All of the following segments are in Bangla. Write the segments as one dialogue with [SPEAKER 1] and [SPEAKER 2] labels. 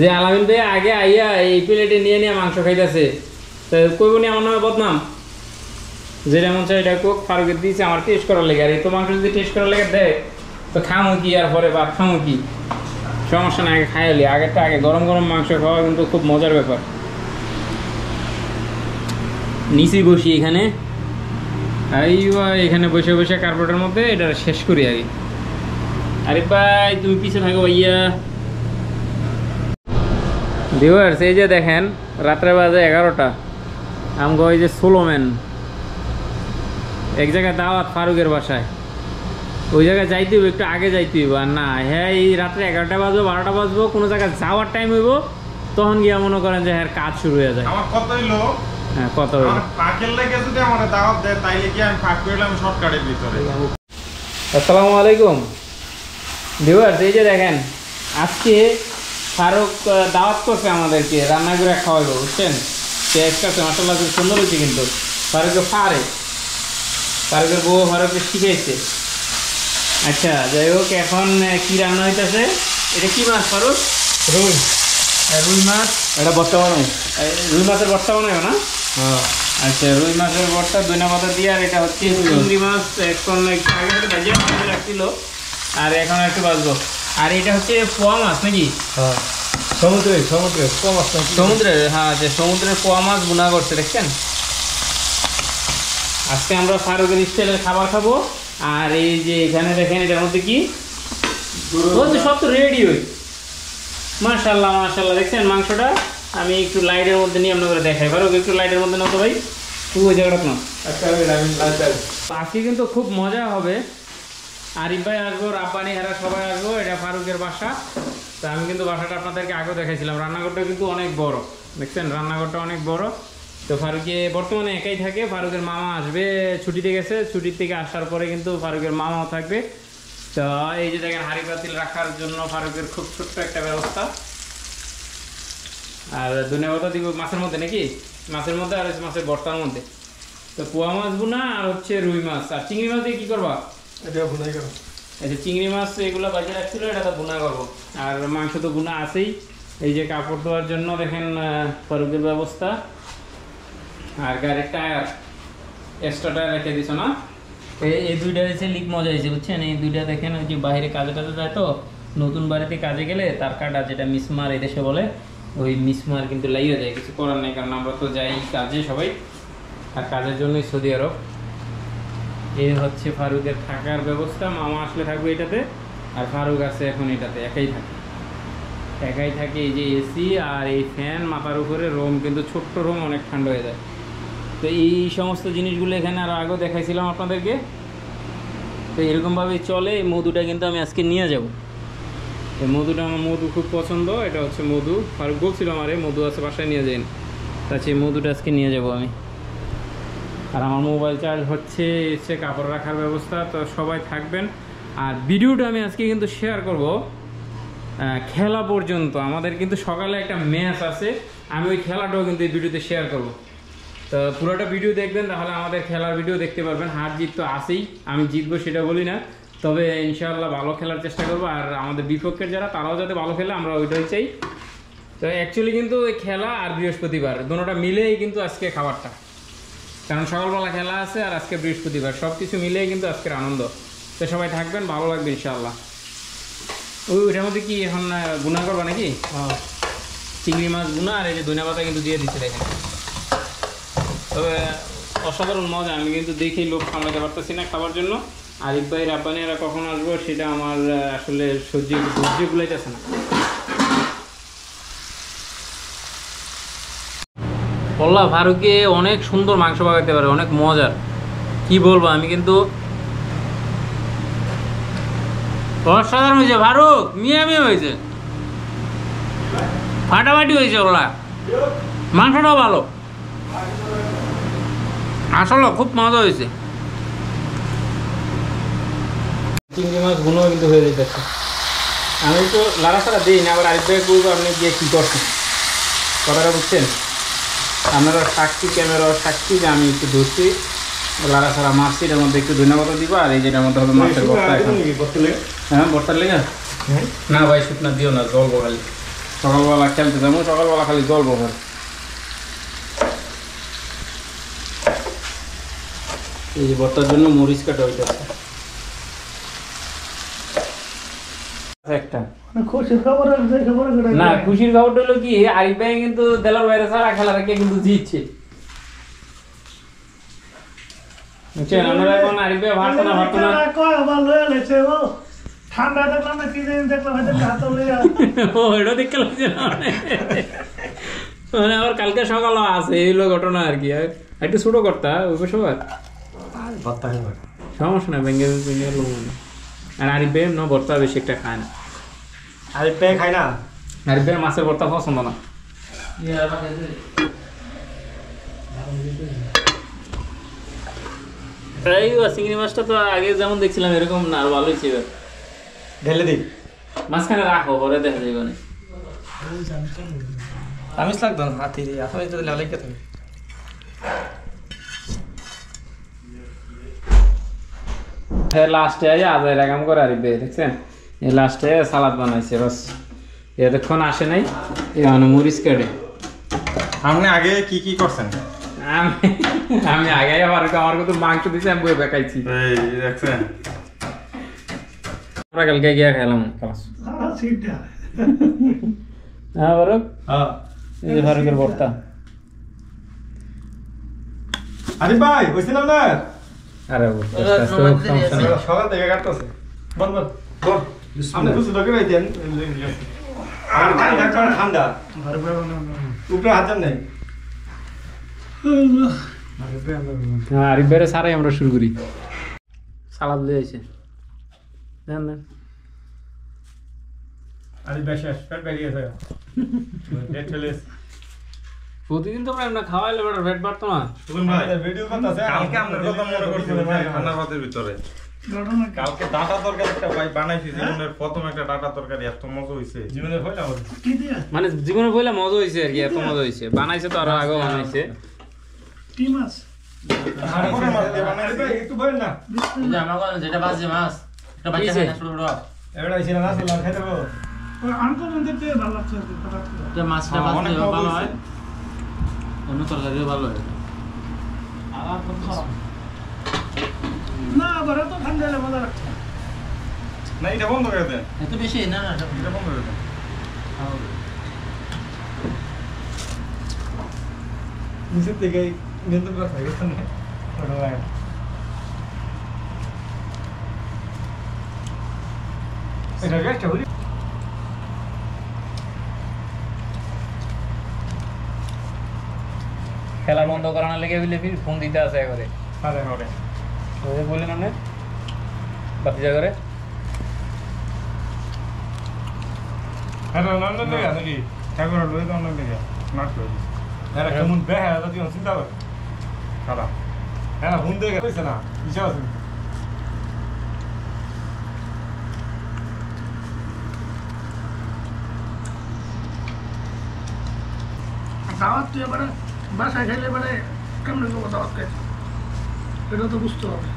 [SPEAKER 1] যে আলামিন আগে আইয়া এই প্লেটে নিয়ে নিয়ে মাংস খাইতেছে, তো কইব নি আমার নামে বদনাম? চাই এটা কোক দিয়েছে, আমার টেস্ট করার লেগে। আর এই তো মাংস যদি টেস্ট করার লেগে দেয়, তো খামো কি আর পরে খামো কি? সমস্যা না আগে খাইলি আগে গরম গরম মাংস খাওয়া কিন্তু খুব মজার ব্যাপার। নিচে বসি এখানে। এই এখানে বসে বসে কার্পেটের মধ্যে এটা শেষ করি আগে। আরে ভাই, তুমি পিছে থাকো ভাইয়া। ভিউয়ার্স এই যে দেখেন রাত্রে বাজে এগারোটা। আমগো ওই যে সোলোম্যান এক জায়গায় দাওয়াত ফারুকের বাসায়। ওই জায়গায় যাইতে হইব একটু আগে যাইতে হইব। আর না হ্যাঁ এই রাত্রে এগারোটা বাজবো বারোটা বাজবো কোনো জায়গায় যাওয়ার টাইম হইব তখন গিয়া মনে করেন যে হ্যাঁ কাজ শুরু হয়ে যায়।
[SPEAKER 2] আমার কত হইল?
[SPEAKER 1] হ্যাঁ কত
[SPEAKER 2] যদি আমার দাওয়াত দেয় তাইলে কি আমি ফাঁক করলাম শর্টকাটের ভিতরে?
[SPEAKER 1] আসসালামু আলাইকুম। ভিউয়ার্স এই যে দেখেন আজকে ফারুক দাওয়াত করছে আমাদেরকে রান্না করে খাওয়াইবো বুঝছেন? টেস্ট আছে মশলা খুব সুন্দর হয়েছে কিন্তু। ফারুকে পারে ফারুকের বউ ফারুককে শিখেছে আচ্ছা যাই হোক এখন কি রান্না হইতেছে? এটা কি মাছ ফারুক? রুই। রুই মাছ?
[SPEAKER 3] এটা বর্তমান বানাই।
[SPEAKER 1] রুই মাছের বর্তা বানাইও না?
[SPEAKER 3] হ্যাঁ।
[SPEAKER 1] আচ্ছা রুই মাছের বর্তা দুইনা পাতা দিয়ে আর এটা হচ্ছে চিংড়ি মাছ। এখন একটু আগে ভাজিয়া ভাজি রাখছিল আর এখন একটু বাজবো আর এটা হচ্ছে পোয়া মাছ নাকি?
[SPEAKER 3] হ্যাঁ। সমুদ্রে সমুদ্রে কম আসছে
[SPEAKER 1] সমুদ্রের হ্যাঁ যে সমুদ্রের পোয়া মাছ গুনা করছে দেখছেন? আজকে আমরা ফারুকের স্টাইলের খাবার খাব। আর এই যে এখানে দেখেন এটার মধ্যে কি? সব তো রেডি হই মাশাল্লাহ মাশাল্লাহ দেখছেন মাংসটা? আমি একটু লাইটের মধ্যে নিয়ে আপনাদের দেখাই। ফারুক একটু লাইটের মধ্যে নাও তো ভাই। তুই ওই জায়গাটা না আজকে কিন্তু খুব মজা হবে। আরিফ ভাই আসব, রাব্বানি, হেরা সবাই আসব, এটা ফারুকের বাসা। তো আমি কিন্তু বাসাটা আপনাদেরকে আগেও দেখাইছিলাম। রান্নাঘরটা কিন্তু অনেক বড়, দেখছেন? রান্নাঘরটা অনেক বড়। তো ফারুকে বর্তমানে একাই থাকে, ফারুকের মামা আসবে, ছুটিতে গেছে। ছুটির থেকে আসার পরে কিন্তু ফারুকের মামাও থাকবে। তো এই যে দেখেন, হাড়ি পাতিল রাখার জন্য ফারুকের খুব ছোট্ট একটা ব্যবস্থা। আর ধনে পাতা দিব মাছের মধ্যে নাকি? মাছের মধ্যে আর মাছের বর্তার মধ্যে। তো পোয়া মাছ বুনা আর হচ্ছে রুই মাছ। আর চিংড়ি মাছ দিয়ে কী করবা?
[SPEAKER 3] এটা ভুনাই করো
[SPEAKER 1] এই যে চিংড়ি মাছ এগুলো বাজে রাখছিল এটা তো গুণা করব। আর মাংস তো গুণা আছেই। এই যে কাপড় ধোয়ার জন্য দেখেন ফারুকের ব্যবস্থা। আর গাড়ির টায়ার এক্সট্রা টায়ার রেখে দিছো না? এই দুইটা হচ্ছে লিক মজা হয়েছে বুঝছেন? এই দুইটা দেখেন ওই যে বাইরে কাজে টাজে যায় তো নতুন বাড়িতে কাজে গেলে তার কাটা যেটা মিসমার এই দেশে বলে ওই মিসমার কিন্তু লাগিয়ে যায় কিছু করার নেই কারণ আমরা তো যাই কাজে সবাই। আর কাজের জন্যই সৌদি আরব। এই হচ্ছে ফারুকের থাকার ব্যবস্থা, মামা আসলে থাকবে এটাতে, আর ফারুক আছে এখন এটাতে, একাই থাকে। একাই থাকে এই যে এসি আর এই ফ্যান মাথার উপরে রোম কিন্তু ছোট্ট রোম অনেক ঠান্ডা হয়ে যায়। তো এই সমস্ত জিনিসগুলো এখানে আর আগেও দেখাইছিলাম আপনাদেরকে। তো এরকমভাবেই চলে, এই মধুটা কিন্তু আমি আজকে নিয়ে যাব। এই মধুটা আমার মধু খুব পছন্দ, এটা হচ্ছে মধু। ফারুক বলছিল আমার এই মধু আছে বাসায় নিয়ে যাই তাছাড়া এই মধুটা আজকে নিয়ে যাব আমি। আর আমার মোবাইল চার্জ হচ্ছে, এসে কাপড় রাখার ব্যবস্থা, তো সবাই থাকবেন। আর ভিডিওটা আমি আজকে কিন্তু শেয়ার করব খেলা পর্যন্ত। আমাদের কিন্তু সকালে একটা ম্যাচ আছে, আমি ওই খেলাটাও কিন্তু এই ভিডিওতে শেয়ার করব। তো পুরোটা ভিডিও দেখবেন, তাহলে আমাদের খেলার ভিডিও দেখতে পারবেন। হার জিত তো আছেই, আমি জিতবো সেটা বলি না। তবে ইনশাআল্লাহ ভালো খেলার চেষ্টা করব, আর আমাদের বিপক্ষের যারা, তারাও যাতে ভালো খেলে, আমরা ওইটাই চাই। তো অ্যাকচুয়ালি কিন্তু ওই খেলা আর বৃহস্পতিবার, দুটোটা মিলেই কিন্তু আজকে খাবারটা। কারণ সকালবেলা খেলা আছে আর আজকে বৃহস্পতিবার। সব কিছু মিলিয়ে কিন্তু আজকের আনন্দ। তো সবাই থাকবেন ভালো লাগবে ইনশাআল্লাহ। ওই ওইটার মধ্যে কি এখন গুনা করবা নাকি?
[SPEAKER 3] হ্যাঁ।
[SPEAKER 1] চিংড়ি মাছ গুনা আর এই যে ধনিয়া পাতা কিন্তু দিয়ে দিচ্ছে দেখেন। তবে অসাধারণ মজা আমি কিন্তু দেখি লোক সামলাতে পারতেছি না খাবার জন্য। আরিফ ভাই রাব্বানি এরা কখন আসব সেটা আমার আসলে সহ্য ধৈর্য গুলাইতেছে না। পল্লা ফারুকে অনেক সুন্দর মাংস পাকাতে পারে, অনেক মজার। কি বলব আমি কিন্তু? অসাধারণ হয়েছে, ফারুক, মিয়ামি হয়েছে। ফাটাফাটি হয়েছে ওলা মাংসটাও ভালো। আসলে খুব মজা হয়েছে। চিংড়ি মাছ গুণও কিন্তু হয়ে যেতেছে আমি তো লাড়াছাড়া দিই না, আবার আরেক জায়গায় বলব আপনি গিয়ে কী করছেন? কথাটা বুঝছেন? আপনারা সাক্ষী ক্যামেরা সাক্ষী যে আমি একটু ধরছি লাড়াছাড়া মাছ এটার মধ্যে একটু ধন্যবাদ দিব আর এই যেটার মধ্যে হবে মাছের বর্তা এখন। হ্যাঁ বর্তার লেগে? না ভাই শুকনা দিও না জল খালি সকালবেলা খেলতে যাব সকালবেলা খালি জল খালি এই যে ভর্তার জন্য মরিচ কাটা হইতেছে। একটা।
[SPEAKER 4] খুশির খবর
[SPEAKER 1] না খুশির খবরটা হলো কি আরিফ ভাই কিন্তু দেলার বাইরে ছাড়া খেলা রেখে কিন্তু জিতছে। বুঝছেন? আমরা এখন আরিফ ভাই ভাবতো না ভাবতো না
[SPEAKER 4] আবার লয়ে লেছে ও ঠান্ডা দেখলাম না কি জানি দেখলাম হয়তো হাত
[SPEAKER 1] ও এটা দেখতে লাগছে না। মানে আবার কালকে সকালও আছে এই হলো ঘটনা আর কি। একটু ছোট করতা ওই সবার? সমস্যা না ভেঙে আর আরিফ ভাই ন ভর্তা বেশি একটা খায় না।
[SPEAKER 3] আরে পে খাই না?
[SPEAKER 1] আরিফ ভাই মাছের ভর্তা পছন্দ না এই চিংড়ি মাছটা তো আগে যেমন দেখছিলাম এরকম না আর ভালোই ছিল।
[SPEAKER 3] ঢেলে দিই
[SPEAKER 1] মাঝখানে রাখো পরে দেখা যাবে না।
[SPEAKER 3] আমিষ লাগতো না হাতি দিয়ে। আসলে তো লেগে থাকে
[SPEAKER 1] হ্যাঁ লাস্টে আজ আজাই রাগাম করে আরিফ দেখছেন? লাস্টে সালাদ বানাইছে বাস। এতক্ষণ আসে নাই এখানে মরিচ কাটে।
[SPEAKER 2] আপনি আগে কি কি করছেন?
[SPEAKER 1] আমি আমি আগে আবার আমার কত মাংস দিছে আমি বই বেকাইছি আমরা কালকে গিয়ে খেলাম হ্যাঁ বরক
[SPEAKER 3] হ্যাঁ।
[SPEAKER 1] এই যে ভর্তা।
[SPEAKER 3] আরে ভাই বুঝছিলাম না?
[SPEAKER 1] আরে।
[SPEAKER 3] সকাল থেকে কাটতেছে। বল বল বল। আর ঠান্ডা। উপরে হাত নাই।
[SPEAKER 1] হ্যাঁ আরিফ ভাইয়ের সারাই আমরা শুরু করি। সালাদ লিয়ে আইছে। দেন দেন।
[SPEAKER 3] আরে বেশ শেষ পেট বেরিয়ে গেছে। ডেট চলে
[SPEAKER 1] প্রতিদিন তো প্রায় না খাওয়াইলে বেটার পেট বাড়তো না।
[SPEAKER 2] সুজন ভাই
[SPEAKER 3] ভিডিও করতেছে
[SPEAKER 2] কালকে আপনার কথা মনে করছিলাম ভাই। ঠান্ডা ভাতের? কালকে ডাটা তরকারি একটা ভাই বানাইছি জীবনের প্রথম একটা ডাটা তরকারি এত মজা হইছে।
[SPEAKER 3] জীবনে হইল আমার
[SPEAKER 4] কি দিয়া?
[SPEAKER 1] মানে জীবনে পয়লা মজা হয়েছে আর কি এত মজা হয়েছে বানাইছে তো আরও আগে বানাইছে।
[SPEAKER 4] কি মাছ?
[SPEAKER 5] যেটা বাজে মাছ একটা বাচ্চা খায় না ছোট ছোট
[SPEAKER 3] এবারে ছিল না ছিল খেতে পাবো
[SPEAKER 4] ওই আনকমন দেখতে ভালো লাগছে আর কি, হঠাৎ করে।
[SPEAKER 5] একটা মাছটা ভালো হয়। অন্য তরকারিও ভালো হয়।
[SPEAKER 4] না আবার এত ঠান্ডা হলে মজা লাগছে না।
[SPEAKER 2] না এটা বন্ধ করে দেন।
[SPEAKER 5] এত বেশি? না না এটা-
[SPEAKER 2] এটা বন্ধ করে দেন।
[SPEAKER 3] নিচের থেকে নিয়ন্ত্রণ করা হয়ে গেছে না? ওটা এটা গ্যাসটা হলি।
[SPEAKER 1] খেলা বন্ধ করানোর লেগে বলে ফোন দিতে আছে একবারে।
[SPEAKER 3] আরে হবে
[SPEAKER 1] ওই বললেন আপনি বাতি জায়গারে
[SPEAKER 2] হ্যাঁ না না লেগে নাকি ঠাকুর লই দাও না লেগে নাট করে দিছি
[SPEAKER 3] এরা কেমন বেহা এটা তুই চিন্তা কর
[SPEAKER 2] খারাপ
[SPEAKER 3] হ্যাঁ ফোন দিয়ে গেছে না ইচ্ছা আছে
[SPEAKER 4] দাওয়াত তুই এবারে বাসায় খাইলে এবারে কেমন করবো দাওয়াত খাইছে এটা তো বুঝতে হবে।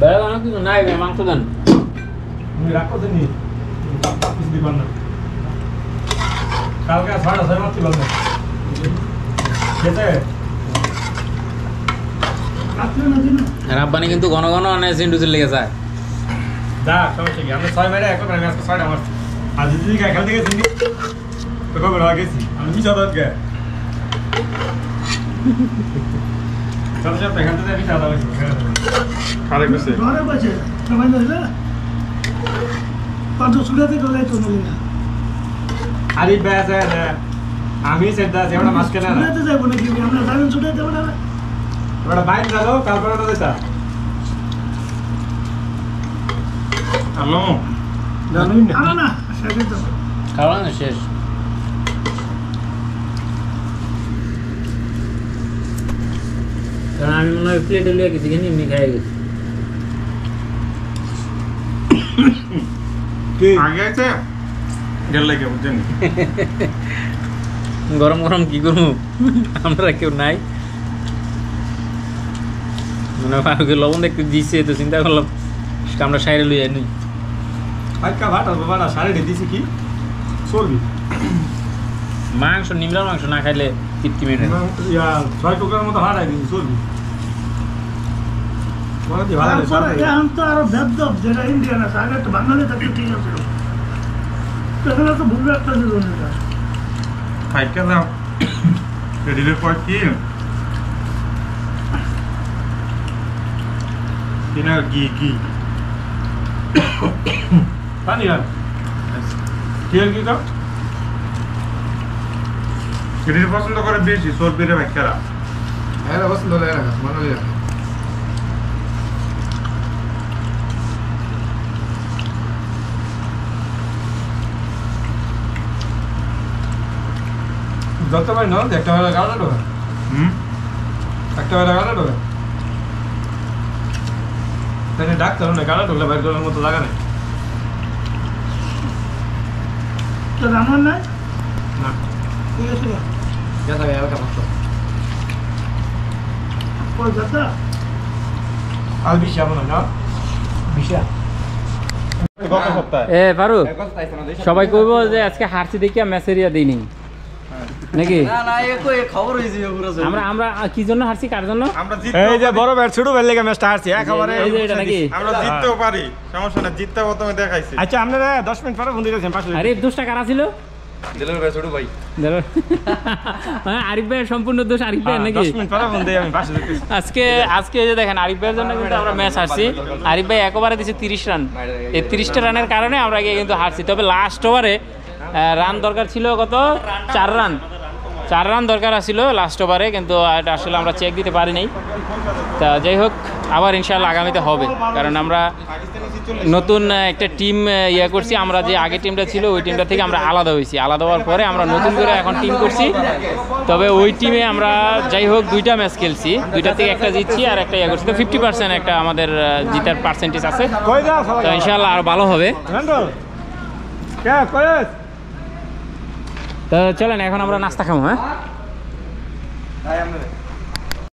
[SPEAKER 1] বেড়া কোনো নাই মাংস দেন।
[SPEAKER 3] রাখো তো নি তাপ তাপ কিছু দিবার না। কালকে ছয়টা ছয় মারতে পারবে
[SPEAKER 4] না। দিন।
[SPEAKER 1] রাব্বানি কিন্তু ঘন ঘন অনেক সিন্ডুসের লেগে যায়।
[SPEAKER 3] যা সমস্যা কি? আমরা ছয় মেরে আমি আজকে ছয়টা মারছি। আর যদি খেলতে গেছি নি তো কবে গেছি। আমি বিশ হাজার গে চল চল এখান থেকে বিশ হাজার হয়েছে
[SPEAKER 2] খারাপ গেছে
[SPEAKER 4] ঘরে বসে সবাই ধরলে পাঁচ সুরাতে গেলে তো নলি না।
[SPEAKER 3] আরে ব্যাস আমি সেটা আছে ওটা মাছ কেনা না।
[SPEAKER 4] সুরাতে যাব নাকি আমরা যাবেন সুরাতে যাব না?
[SPEAKER 3] ওটা বাইরে গেল তারপরে ওটা দিতা
[SPEAKER 2] হ্যালো।
[SPEAKER 3] জানুই না।
[SPEAKER 4] আনা না সেটাই
[SPEAKER 1] খাওয়া না শেষ। কারণ আমি মনে হয় প্লেটে লিয়ে গেছি কিনে এমনি খাই গেছি। গরম গরম কি করব? আমরা কেউ নাই। মানে ফারুকের লবণ দেখতে দিচ্ছে তো চিন্তা করলাম আমরা সাইডে লইয়া
[SPEAKER 3] ভাত আর বাবা সাড়ে দিছি কি? চর্বি।
[SPEAKER 1] মাংস নিমলার মাংস না খাইলে না।
[SPEAKER 3] ইয়া ছয় টুকরার মতো হারাই দিছি চর্বি। বলে দি ভালো লাগে,
[SPEAKER 4] তারপরে
[SPEAKER 3] সাড়ে।
[SPEAKER 4] এখন তো আরও ভেদব যেটা ইন্ডিয়ান আছে আগে তো বাঙালি থাকলে ঠিক আছে এখানে তো ভুল একটা ছিল এটা
[SPEAKER 2] খাইতে দাও কি পছন্দ করে বেশি সর্বিরে ভাইকারা
[SPEAKER 6] Era পছন্দ না মনে হয়
[SPEAKER 3] যত পারি না একটা বেলা গাড়া একটা বেলা গাড়া ডাক্তার না গাড়া ঢোকলে বাইর করার মতো লাগা নেই।
[SPEAKER 4] তো রান্নার নাই
[SPEAKER 3] না।
[SPEAKER 4] ঠিক আছে।
[SPEAKER 6] Ya sabía lo que pasó.
[SPEAKER 4] দাদা
[SPEAKER 3] আর বেশি আমার না বিশা
[SPEAKER 1] এ পারু সবাই কইব যে আজকে হারছি দেখিয়া ম্যাসেরিয়া দিই নি নাকি?
[SPEAKER 5] না না এ কই খবর হইছে পুরো
[SPEAKER 1] আমরা আমরা কি জন্য হারছি কার জন্য?
[SPEAKER 2] আমরা
[SPEAKER 3] এই যে বড় ব্যাট ছোট ব্যাট লেগে ম্যাচটা হারছি একেবারে
[SPEAKER 2] আমরা জিততেও পারি। সমস্যা না জিততে প্রথমে দেখাইছি।
[SPEAKER 3] আচ্ছা আপনারা দশ মিনিট পরে ফোন দিয়েছেন পাঁচশো
[SPEAKER 1] আরে দোষটা কারা ছিল?
[SPEAKER 6] দিলেন ভাই ছোট ভাই।
[SPEAKER 1] ধরো। হ্যাঁ, আরিফ ভাইয়ের সম্পূর্ণ দোষ আরিফ ভাইয়ের নাকি?
[SPEAKER 3] দশ মিনিট পরে ফোন দিয়ে আমি পাঁচশো
[SPEAKER 1] আজকে আজকে এই যে দেখেন আরিফ ভাইয়ের জন্য কিন্তু আমরা ম্যাচ হারছি। আরিফ ভাই একবারে রান এই তিরিশটা রানের কারণে আমরা কিন্তু হারছি। তবে লাস্ট ওভারে রান দরকার ছিল কত? চার রান চার রান দরকার ছিল লাস্ট ওভারে কিন্তু এটা আসলে আমরা চেক দিতে পারি নাই। তা যাই হোক আবার ইনশাল্লাহ আগামীতে হবে। কারণ আমরা নতুন একটা টিম ইয়ে করছি। আমরা যে আগে টিমটা ছিল ওই টিমটা থেকে আমরা আলাদা হয়েছি। আলাদা হওয়ার পরে আমরা নতুন করে এখন টিম করছি। তবে ওই টিমে আমরা যাই হোক দুইটা ম্যাচ খেলছি। দুইটা থেকে একটা জিতছি আর একটা ইয়ে করছি। তো ফিফটি পার্সেন্ট একটা আমাদের জিতার পার্সেন্টেজ আছে। তো ইনশাল্লাহ আরও ভালো হবে। তো চলেন এখন আমরা নাস্তা খাব হ্যাঁ.